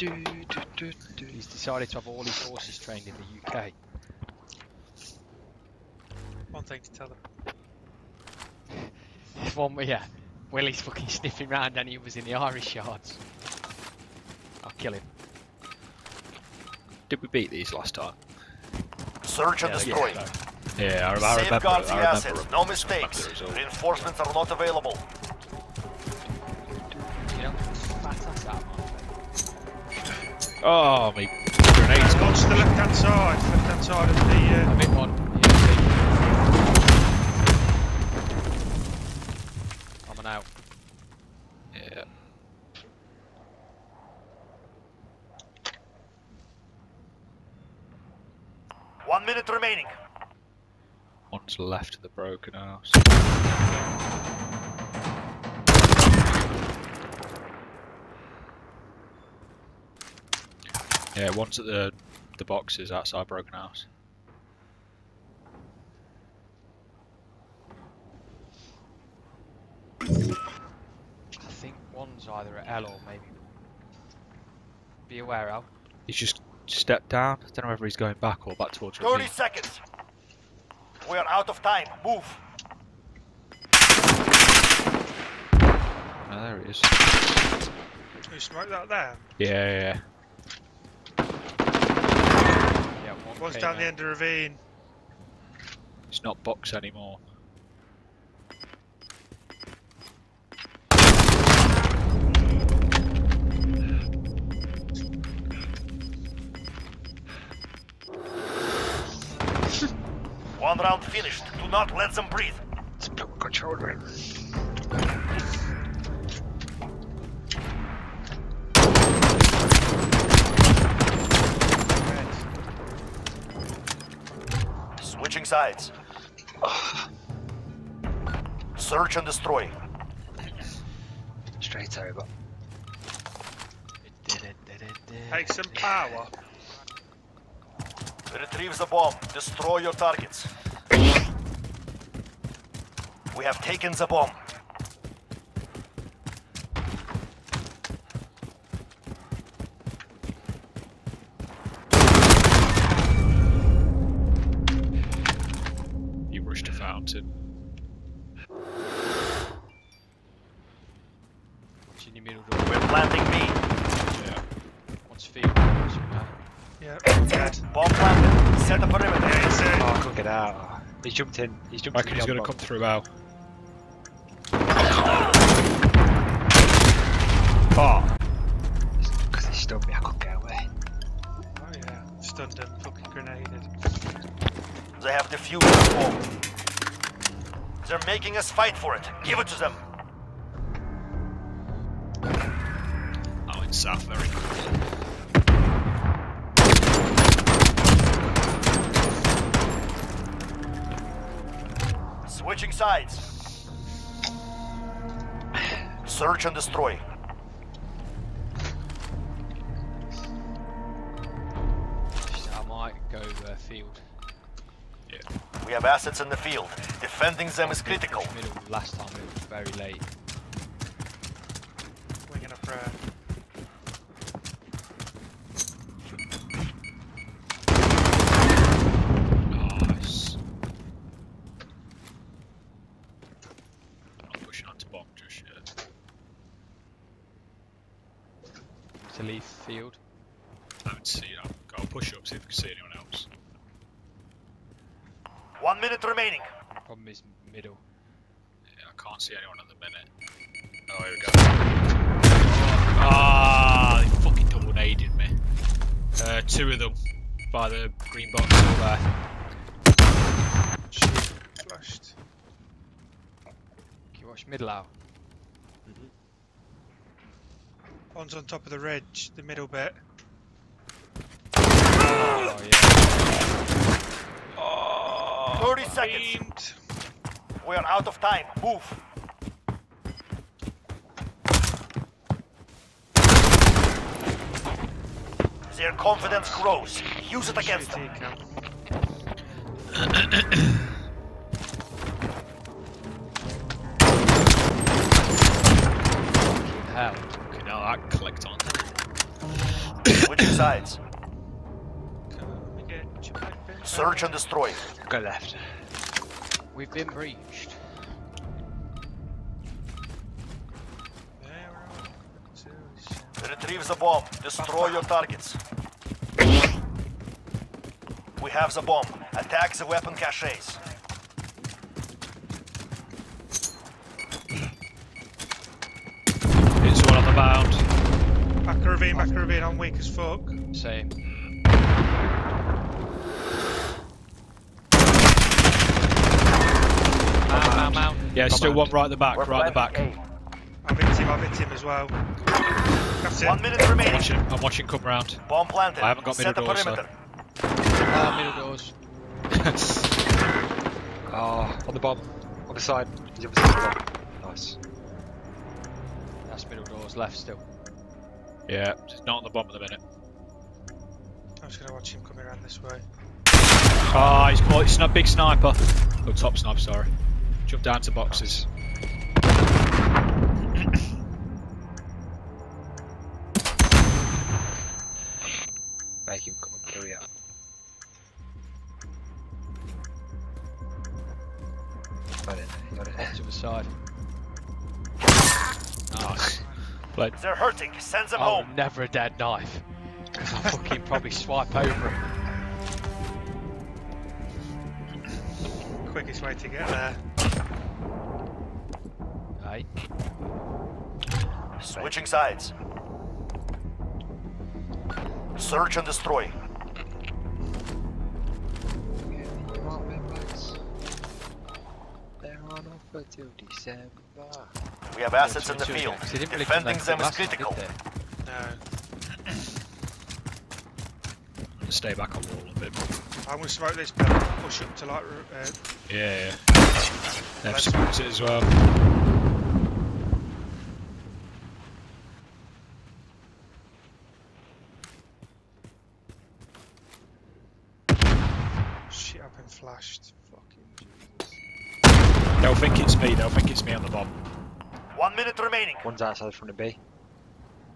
Do, do, do, do. He's decided to have all his horses trained in the UK. One thing to tell them. One, yeah. Willie's fucking sniffing round and he was in the Irish yards. I'll kill him. Did we beat these last time? Search and Yeah, destroy. yeah. Yeah, I, I remember. Safeguard the assets. No mistakes. Reinforcements are not available. Oh, my grenades. One to the left hand side, left hand side of the. I Uh, think one. Yeah, I think. I'm an out. Yeah. One minute remaining. One to left of the broken house. Yeah, one's at the the boxes outside broken house. I think one's either at L or maybe. Be aware, Al. He's just stepped down. I don't know whether he's going back or back towards 30 ravine. seconds. We are out of time. Move. Oh, there he is. who smoked that there? Yeah, yeah, yeah. Yeah, one One's came down the end of the ravine. It's not box anymore. One round finished. Do not let them breathe. Control room. Sides. Search and destroy. Straight over. Take some power. Retrieve the bomb. Destroy your targets. We have taken the bomb. You rushed a fountain. It's in the middle door. We're planting B. Yeah. One's field. one's, uh, Yeah, dead. Bomb planted. Set the perimeter. Yeah, it's, Oh, uh, I couldn't get out. Oh, He's jumped in. He's jumped I in. reckon he's gonna come box. through Al. Oh! Because he stunned me, I couldn't get away. oh yeah, stunned and fucking grenaded. They have defused the bomb. They're making us fight for it. Give it to them. South very good. Switching sides. Search and destroy. I might go uh, field. Yeah. We have assets in the field. Defending them is critical. Middle last time it was very late. Winging a prayer. Nice. I'm not pushing on to bomb just yet. To leave field. I haven't seen I'll go push up, see if we can see anyone else. One minute remaining. Problem is middle. Yeah, I can't see anyone at the minute. Oh, here we go. Ah, they fucking double naded me. Uh, two of them by the green box over there. Shoot, flashed. Can you watch middle out? One's on top of the ridge, the middle bit. Oh yeah. Oh, 30 seconds. fiend. We are out of time. Move. Their confidence grows. Use it against them. me get your back bit. Search and destroy. Go left. We've been breached. There are two is- Retrieve the bomb. Destroy your targets. We have the bomb. Attack the weapon caches. It's one on the mound. Back a ravine, back a ravine. I'm weak as fuck. Same. Mount, mount, mount. Yeah, Come still on. one right at the back, We're right at the back. planting I've hit him, I've hit him as well. That's A. it. One minute I'm remaining. watching, I'm watching come round. Bomb planted. I haven't got Set the middle doors, so- perimeter. Ah, middle doors. Oh, on the bomb. On the side. He's on side the bomb. Nice. That's middle doors, left still. Yeah, it's not on the bomb at the minute. I'm just gonna watch him coming around this way. Ah, he's caught. It's a big sniper. Oh, top sniper, sorry. Jump down to boxes. Make him come and kill you. Got it. Got it. To the side. Nice. Played. They're hurting. Send them Oh, home. never a dead knife. 'Cause I'll fucking probably swipe over it. Quickest way to get there. Hey, Switching sides. Search and destroy. We have assets in the field. attacks. They didn't really Defending them it is last time, critical. No. Stay back on wall a bit. I'm gonna smoke this bit. Push up to like. Uh, Yeah, yeah. They've smoked it as well. shit, I've been flashed. Fucking Jesus. They'll think it's me. They'll think it's me on the bomb. One minute remaining. One's outside from the B.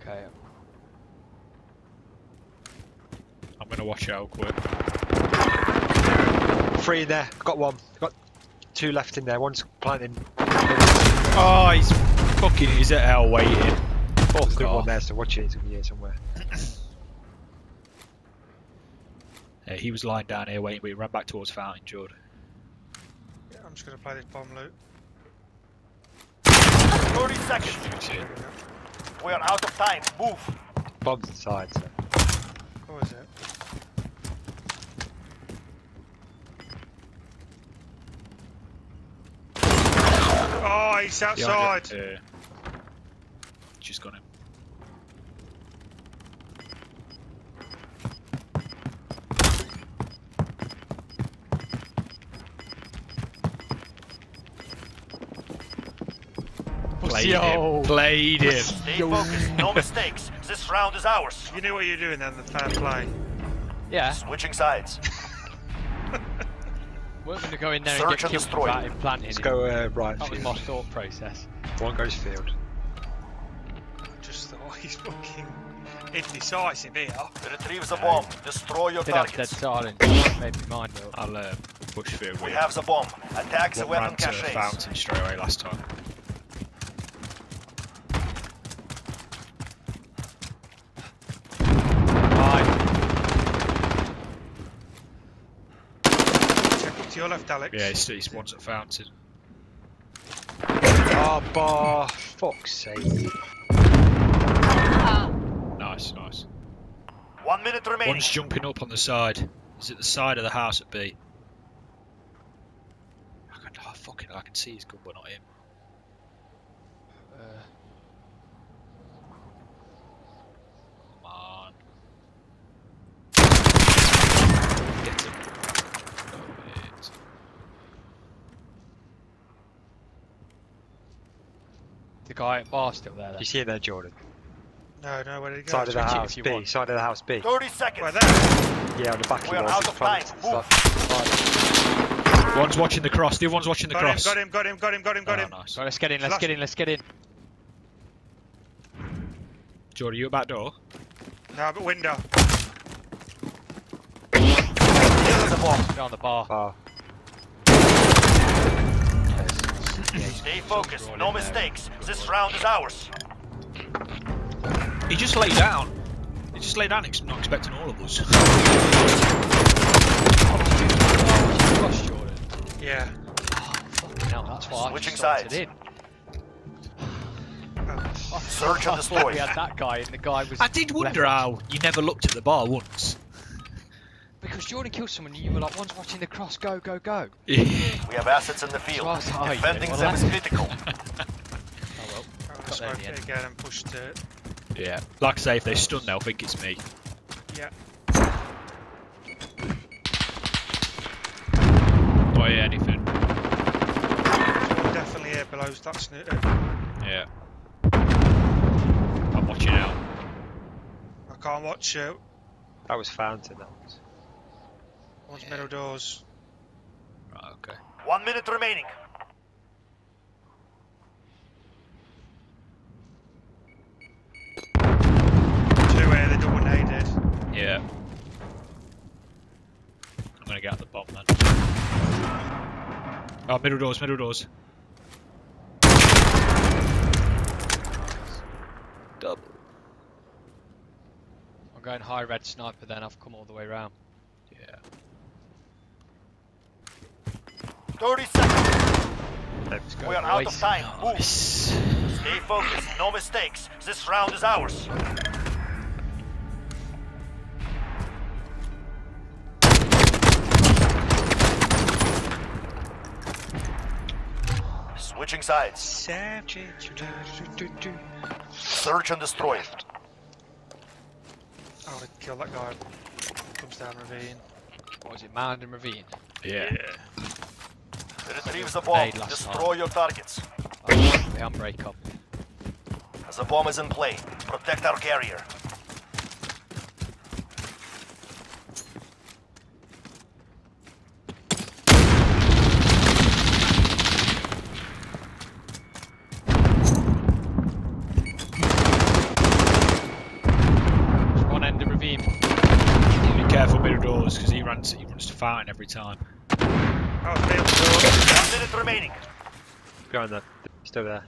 Okay. I'm gonna watch out quick. Three in there. Got one. Got two left in there. One's planting. Oh, he's fucking. He's at L waiting. Fuck There's another one there, so watch it. It's in here somewhere. Yeah, he was lying down here waiting, but he ran back towards Fountain, Jordan. Yeah, I'm just gonna play this bomb loot. 30 seconds. We are out of time. Move. Bombs inside. So. What was it? Oh, he's outside. Yeah. Played Yo. him. Played him. Stay focused. No mistakes. This round is ours. You knew what you were doing then, the fair line. Yeah, Switching sides. we're going to go in there Search and and get killed destroy. without him planting Let's go uh, right. That was my thought process. One goes field. Just thought he's fucking indecisive here. Retrieve the bomb. Destroy your Did have dead targets. silence. Made me mind. I'll uh, push field. We have the bomb. Attack the weapon ran to caches. Fountain straight away last time. Right. Check up to your left, Alex. Yeah, he's, he's one's at Fountain. Oh, bar. Fuck's sake. Nice, nice. One minute remaining. One's jumping up on the side. Is it the side of the house at B. I can, oh, fucking, I can see his gun, but not him. Uh, Come on. Get him. Oh, it. the guy at bar still there. You see it there, Jordan? No, no, where did he go? Side of the house B. want. Side of the house B. 30 seconds. Where there? Yeah, on the back We of are the out walls. of time. One's watching the cross, the other one's watching the Got him, cross. got him, got him, got him, got him, got Oh, him. nice. Right, let's get in. Let's Flash. get in. Let's get in. Jordan, you at back door? No, but window. There's a bomb. Down the bar. Bar. Stay focused. No mistakes. This round is ours. He just lay down. He just lay down, ex- not expecting all of us. Yeah. Oh, hell, that's why I Switching sides. in. Search and I destroy. we had that guy and the guy was... I did wonder left. how you never looked at the bar once. Because Jordan killed someone and you were like, one's watching the cross, go, go, go. We have assets in the field. So like, oh, Defending did them is critical. Oh well. I Got there in smoked the it end. again and pushed it. Like I say, if they stun, they'll think it's me. Yeah. Don't hear anything. So definitely here below that snooter. Yeah. I'm watching out. I can't watch it. That was fountain. That was. One's middle doors. Right, okay. One minute remaining. Two here, they double naded. Yeah. I'm gonna get out the bomb then. Oh, middle doors, middle doors. Double. I'm going high red sniper then, I've come all the way round. Yeah. 30 seconds. Let's We are out of time. Move. Nice. Stay focused. No mistakes. This round is ours. Switching sides. Search and destroy. I would kill that guy. Comes down ravine. What was it, Mound and Ravine? Yeah. Retrieve the bomb. Made last Destroy your targets. The handbrake up. The bomb is in play. Protect our carrier. There's one end of Ravine. Be careful middle doors because he runs he runs to fountain every time. Oh, middle door. One minute remaining. Behind that. Still there.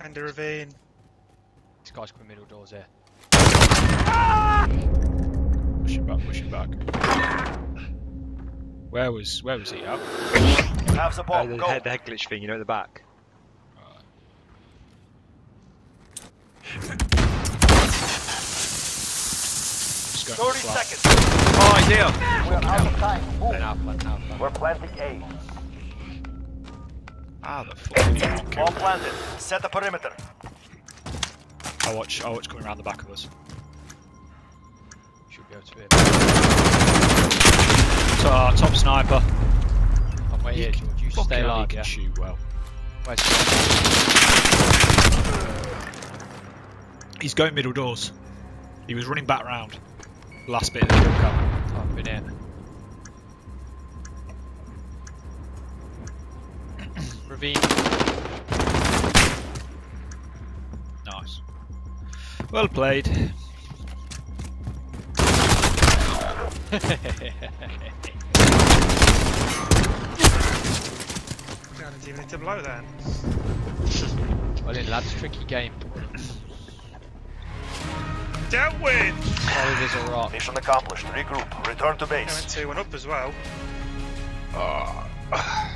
End of ravine. This guy's coming middle doors here. Pushing back, Push pushing back. Where was where was he at? Have uh, the bomb. the, Go. head, the head glitch thing, you know, at the back. Just going 30 flat. seconds. Oh dear! We're out of time. Move. Then out, plan, out, plan. We're planting A. Ah, How the fuck did he not kill Bomb me? planted. Set the perimeter. I watch I watch coming around the back of us. Should be able to hit. So, top sniper. I'm way here, George. You Fucking stay alive, yeah? shoot well. Where's the He's going middle doors. He was running back round. Last bit of the kill cam. Oh, I've been here. Ravine. Nice. Well played. I didn't even need to blow then. well in, lads. Tricky game. Don't win! Solid as a rock. Mission accomplished. Regroup. Return to I base. went 2 1 up as well. Short